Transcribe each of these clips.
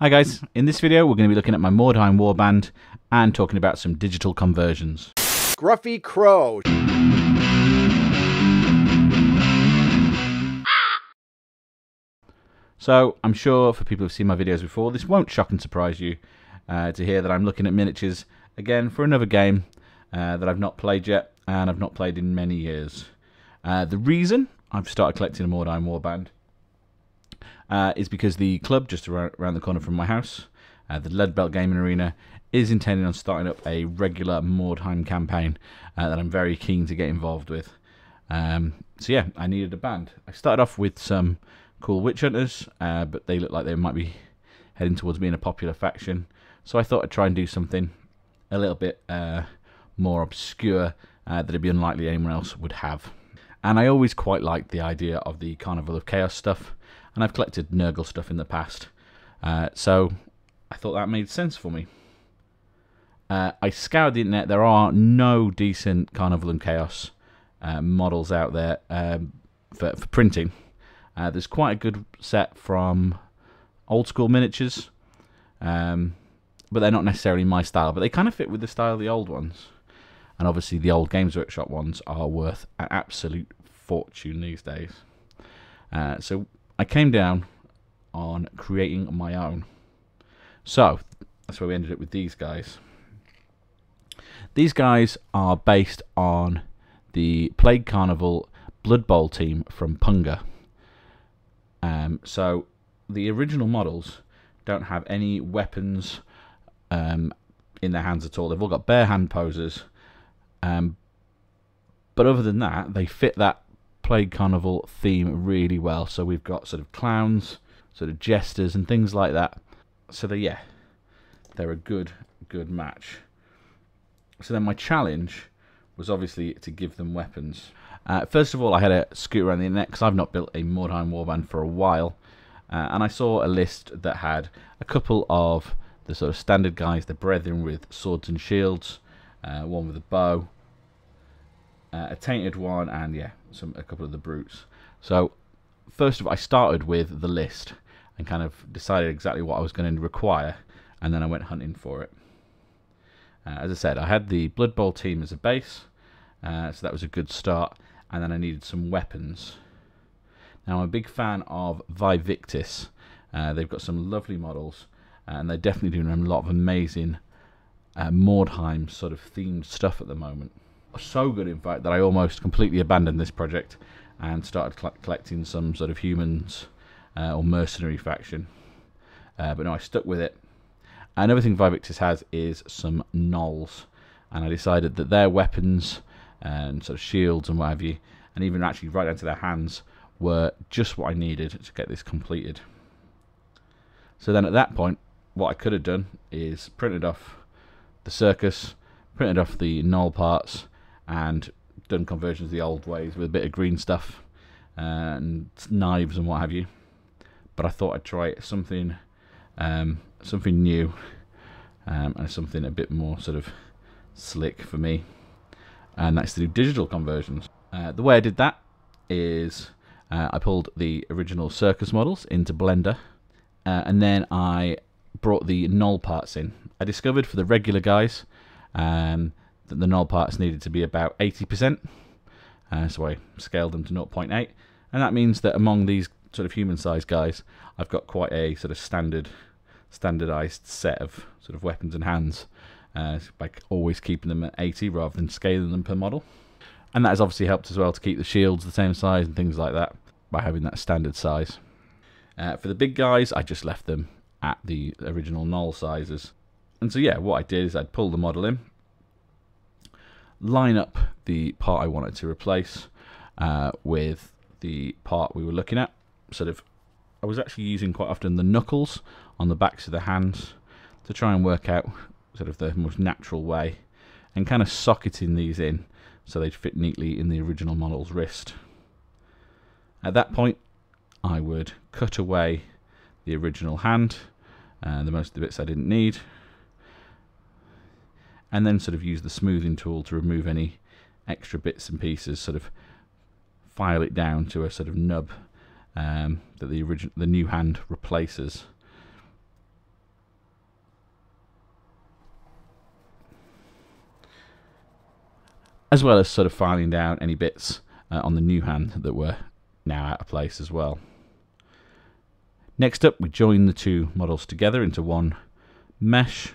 Hi guys, in this video we're going to be looking at my Mordheim Warband and talking about some digital conversions. Scruffy Crow. So I'm sure for people who've seen my videos before, this won't shock and surprise you uh, to hear that I'm looking at miniatures again for another game uh, that I've not played yet and I've not played in many years. Uh, the reason I've started collecting a Mordheim Warband uh, is because the club just around, the corner from my house, uh, the Leadbelt Gaming Arena, is intending on starting up a regular Mordheim campaign uh, that I'm very keen to get involved with. Um, so yeah, I needed a band. I started off with some cool witch hunters, uh, but they look like they might be heading towards being a popular faction. So I thought I'd try and do something a little bit uh, more obscure uh, that it'd be unlikely anyone else would have. And I always quite liked the idea of the Carnival of Chaos stuff, and I've collected Nurgle stuff in the past. Uh, so I thought that made sense for me. Uh, I scoured the internet. There are no decent Carnival and Chaos uh, models out there um, for, for printing. Uh, there's quite a good set from old school miniatures, um, but they're not necessarily my style. But they kind of fit with the style of the old ones. And obviously, the old Games Workshop ones are worth an absolute fortune these days. Uh, so I came down on creating my own. So that's where we ended up with these guys. These guys are based on the Plague Carnival Blood Bowl team from Punga. Um, so the original models don't have any weapons um, in their hands at all. They've all got bare hand poses. Um, but other than that, they fit that Plague Carnival theme really well. So we've got sort of clowns, sort of jesters, and things like that. So they, yeah, they're a good, good match. So then my challenge was obviously to give them weapons. Uh, first of all, I had a scoot around the internet because I've not built a Mordheim warband for a while, uh, and I saw a list that had a couple of the sort of standard guys, the brethren with swords and shields, uh, one with a bow, uh, a tainted one, and yeah, some a couple of the brutes. So first of all, I started with the list and kind of decided exactly what I was going to require, and then I went hunting for it. Uh, as I said, I had the Blood Bowl team as a base, uh, so that was a good start and then I needed some weapons. Now I'm a big fan of Vae Victis. Uh, they've got some lovely models, uh, and they're definitely doing a lot of amazing uh, Mordheim sort of themed stuff at the moment. So good, in fact, that I almost completely abandoned this project and started collecting some sort of humans uh, or mercenary faction. Uh, but no, I stuck with it. Another thing Vae Victis has is some Gnolls, and I decided that their weapons and sort of shields and what have you, and even actually right down to their hands were just what I needed to get this completed. So then at that point, what I could have done is printed off the circus, printed off the gnoll parts, and done conversions the old ways with a bit of green stuff and knives and what have you. But I thought I'd try something, um, something new, um, and something a bit more sort of slick for me and that's to do digital conversions. Uh, the way I did that is uh, I pulled the original circus models into Blender, uh, and then I brought the gnoll parts in. I discovered for the regular guys um, that the gnoll parts needed to be about 80%, uh, so I scaled them to 0.8, and that means that among these sort of human-sized guys, I've got quite a sort of standard, standardized set of sort of weapons and hands uh, by always keeping them at 80 rather than scaling them per model. And that has obviously helped as well to keep the shields the same size and things like that by having that standard size. Uh, for the big guys, I just left them at the original gnoll sizes. And so yeah, what I did is I'd pull the model in, line up the part I wanted to replace uh, with the part we were looking at. Sort of, I was actually using quite often the knuckles on the backs of the hands to try and work out sort of the most natural way and kind of socketing these in so they'd fit neatly in the original model's wrist. At that point I would cut away the original hand and uh, the most of the bits I didn't need and then sort of use the smoothing tool to remove any extra bits and pieces, sort of file it down to a sort of nub um, that the original, the new hand replaces. As well as sort of filing down any bits uh, on the new hand that were now out of place as well. Next up, we join the two models together into one mesh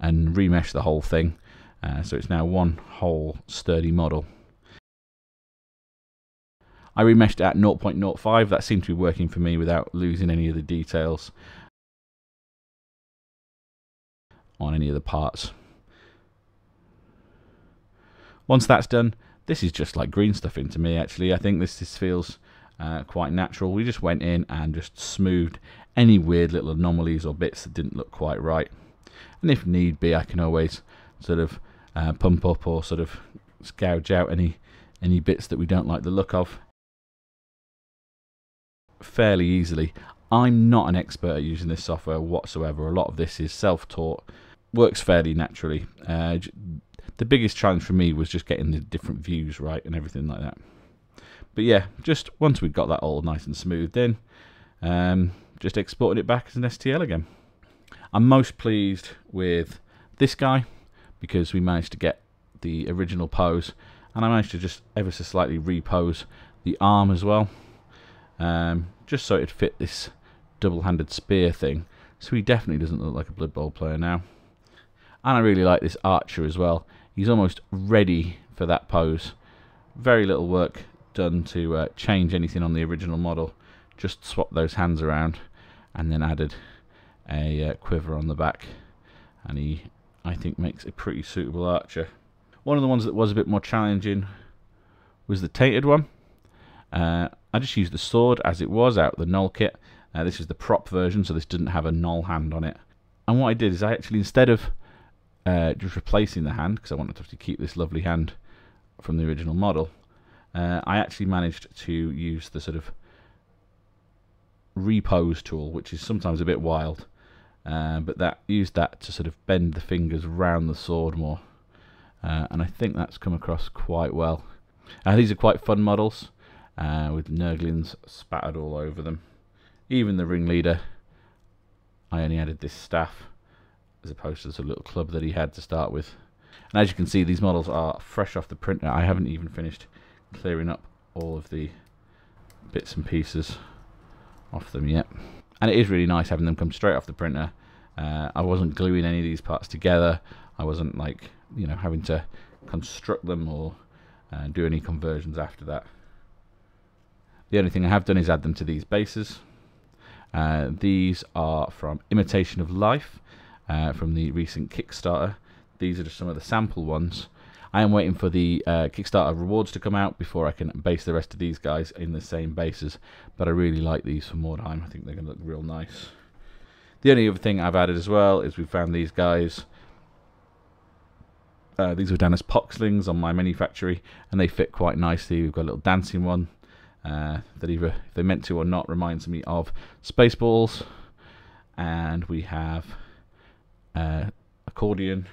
and remesh the whole thing. Uh, so it's now one whole sturdy model. I remeshed at 0.05. That seemed to be working for me without losing any of the details on any of the parts. Once that's done, this is just like green stuffing to me actually. I think this, this feels uh, quite natural. We just went in and just smoothed any weird little anomalies or bits that didn't look quite right. And if need be, I can always sort of uh, pump up or sort of gouge out any any bits that we don't like the look of fairly easily. I'm not an expert at using this software whatsoever. A lot of this is self-taught, works fairly naturally. Uh, the biggest challenge for me was just getting the different views right and everything like that. But yeah, just once we got that all nice and smoothed in, um, just exporting it back as an STL again. I'm most pleased with this guy because we managed to get the original pose and I managed to just ever so slightly repose the arm as well um, just so it'd fit this double-handed spear thing. So he definitely doesn't look like a Blood Bowl player now. And I really like this archer as well. He's almost ready for that pose. Very little work done to uh, change anything on the original model. Just swap those hands around and then added a uh, quiver on the back and he I think makes a pretty suitable archer one of the ones that was a bit more challenging was the tainted one uh, I just used the sword as it was out the gnoll kit. Uh, this is the prop version, so this didn't have a gnoll hand on it. And what I did is I actually, instead of uh, just replacing the hand, because I wanted to keep this lovely hand from the original model, uh, I actually managed to use the sort of repose tool, which is sometimes a bit wild, uh, but that used that to sort of bend the fingers around the sword more, uh, and I think that's come across quite well. Uh, these are quite fun models uh, with Nurglings spattered all over them. Even the ringleader, I only added this staff as opposed to the little club that he had to start with. And as you can see, these models are fresh off the printer. I haven't even finished clearing up all of the bits and pieces off them yet. And it is really nice having them come straight off the printer. Uh, I wasn't gluing any of these parts together. I wasn't like, you know, having to construct them or uh, do any conversions after that. The only thing I have done is add them to these bases. Uh, these are from Imitation of Life uh, from the recent Kickstarter. These are just some of the sample ones. I am waiting for the uh, Kickstarter rewards to come out before I can base the rest of these guys in the same bases. But I really like these for Mordheim. I think they're going to look real nice. The only other thing I've added as well is we found these guys. Uh, these were done as poxlings on MyMiniFactory and they fit quite nicely. We've got a little dancing one uh, that either if they meant to or not reminds me of Spaceballs. And we have uh, accordion,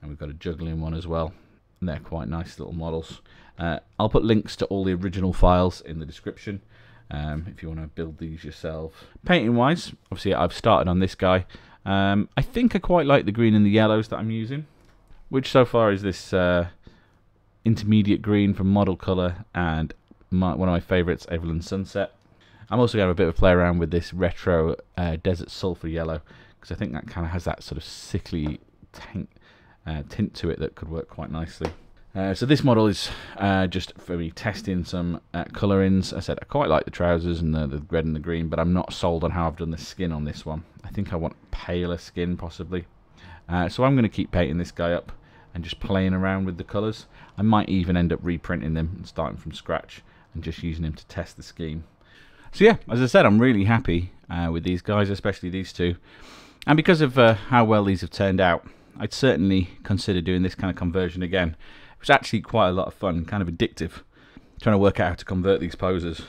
and we've got a juggling one as well. And they're quite nice little models. Uh, I'll put links to all the original files in the description um, if you want to build these yourself. Painting wise, obviously I've started on this guy. Um, I think I quite like the green and the yellows that I'm using, which so far is this uh, intermediate green from Model Colour and my, one of my favourites, Averland Sunset. I'm also going to have a bit of a play around with this retro uh, Desert Sulphur Yellow because I think that kind of has that sort of sickly tint, uh, tint to it that could work quite nicely. Uh, so this model is uh, just for me testing some uh, colorings. I said I quite like the trousers and the, the, red and the green, but I'm not sold on how I've done the skin on this one. I think I want paler skin possibly. Uh, so I'm going to keep painting this guy up and just playing around with the colours. I might even end up reprinting them and starting from scratch and just using him to test the scheme. So yeah, as I said, I'm really happy uh, with these guys, especially these two. And because of uh, how well these have turned out, I'd certainly consider doing this kind of conversion again. It was actually quite a lot of fun, kind of addictive, trying to work out how to convert these poses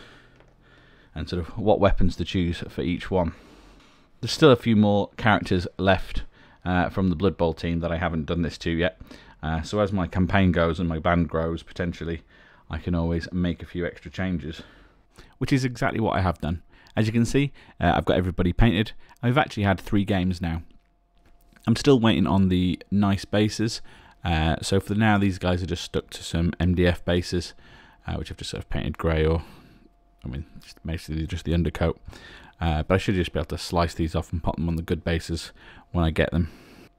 and sort of what weapons to choose for each one. There's still a few more characters left uh, from the Blood Bowl team that I haven't done this to yet. Uh, so as my campaign goes and my band grows, potentially, I can always make a few extra changes. Which is exactly what I have done. As you can see, uh, I've got everybody painted. I've actually had three games now. I'm still waiting on the nice bases, Uh, so for now, these guys are just stuck to some MDF bases, uh, which I've just sort of painted grey or, I mean, just basically just the undercoat. Uh, but I should just be able to slice these off and put them on the good bases when I get them.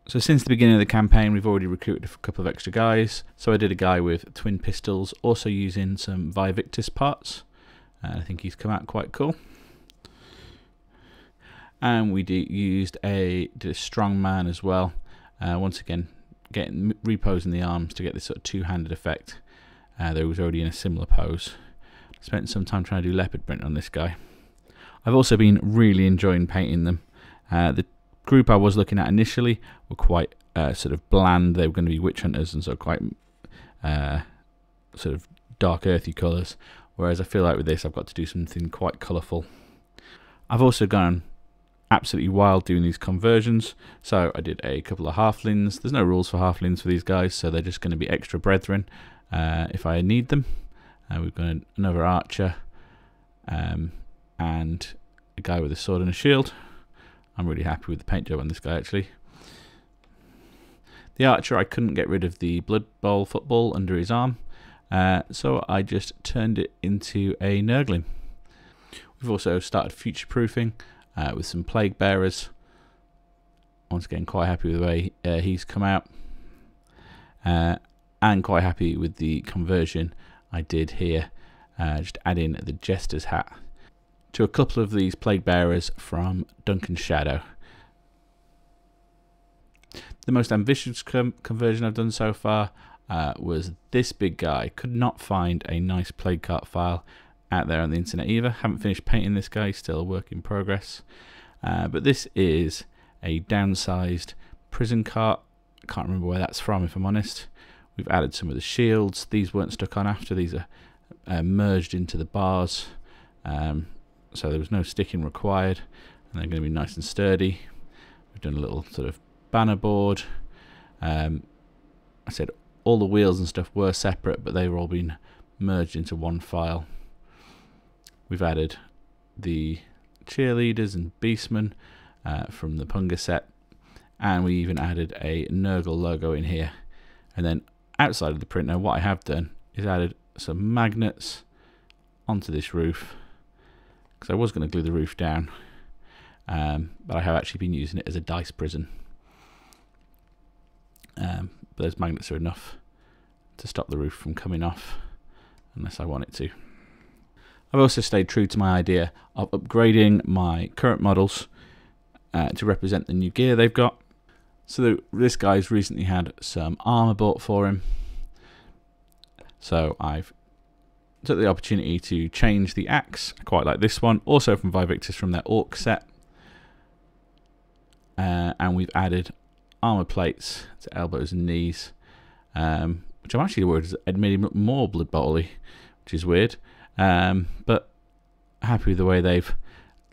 So since the beginning of the campaign, we've already recruited a couple of extra guys. So I did a guy with twin pistols, also using some Vae Victis parts. Uh, I think he's come out quite cool. And we used a a strong man as well. Uh, once again, getting reposing the arms to get this sort of two-handed effect. Uh, there was already in a similar pose. Spent some time trying to do leopard print on this guy. I've also been really enjoying painting them. Uh, the group I was looking at initially were quite uh, sort of bland. They were going to be witch hunters and so quite uh, sort of dark earthy colours. Whereas I feel like with this I've got to do something quite colourful. I've also gone absolutely wild doing these conversions. So I did a couple of halflings. There's no rules for halflings for these guys, so they're just going to be extra brethren uh, if I need them. Uh, we've got another archer um, and a guy with a sword and a shield. I'm really happy with the paint job on this guy actually. The archer, I couldn't get rid of the Blood Bowl football under his arm, uh, so I just turned it into a Nurgling. We've also started future proofing uh, with some Plague Bearers. Once again, quite happy with the way uh, he's come out, uh, and quite happy with the conversion I did here. Uh, just adding the Jester's hat to a couple of these plague bearers from Duncan's Shadow. The most ambitious conversion I've done so far uh, was this big guy. Could not find a nice plague cart file out there on the internet either. Haven't finished painting this guy, still a work in progress. Uh, but this is a downsized prison cart. I can't remember where that's from if I'm honest. We've added some of the shields. These weren't stuck on after. These are uh, merged into the bars. Um, so there was no sticking required and they're going to be nice and sturdy. We've done a little sort of banner board. Um, I said all the wheels and stuff were separate but they've all been merged into one file. We've added the cheerleaders and beastmen uh, from the Punga set. And we even added a Nurgle logo in here. And then outside of the printer what I have done is added some magnets onto this roof because I was going to glue the roof down um, but I have actually been using it as a dice prison. Um, but those magnets are enough to stop the roof from coming off unless I want it to. I've also stayed true to my idea of upgrading my current models uh, to represent the new gear they've got. So this guy's recently had some armor bought for him. So I've took the opportunity to change the axe. I quite like this one, also from Vae Victis from their Orc set. Uh, and we've added armor plates to elbows and knees, um, which I'm actually worried has made him look more Blood Bowly, which is weird. Um, but happy with the way they've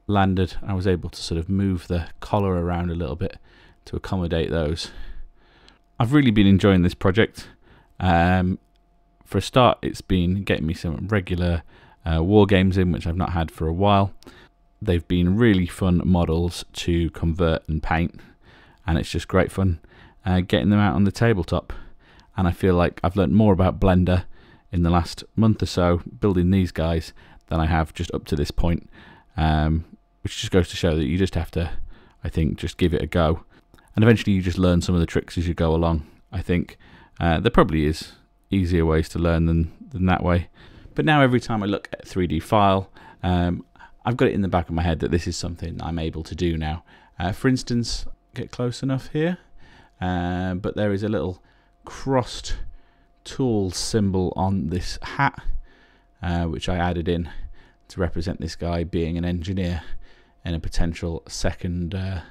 landed. I was able to sort of move the collar around a little bit to accommodate those. I've really been enjoying this project. Um, for a start, it's been getting me some regular uh, war games in, which I've not had for a while. They've been really fun models to convert and paint, and it's just great fun uh, getting them out on the tabletop. And I feel like I've learned more about Blender in the last month or so building these guys than I have just up to this point, um, which just goes to show that you just have to, I think, just give it a go. And eventually you just learn some of the tricks as you go along. I think uh, there probably is easier ways to learn than, than that way. But now every time I look at 3D file, um, I've got it in the back of my head that this is something I'm able to do now. Uh, for instance, get close enough here, uh, but there is a little crossed tool symbol on this hat, uh, which I added in to represent this guy being an engineer in a potential second uh,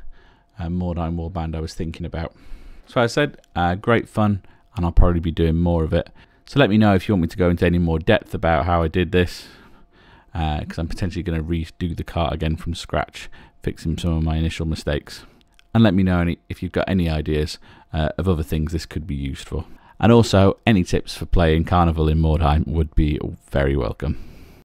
uh, Mordheim Warband I was thinking about. So I said, uh, great fun and I'll probably be doing more of it. So let me know if you want me to go into any more depth about how I did this, because uh, I'm potentially going to redo the cart again from scratch, fixing some of my initial mistakes. And let me know any, if you've got any ideas uh, of other things this could be used for. And also, any tips for playing Carnival in Mordheim would be very welcome.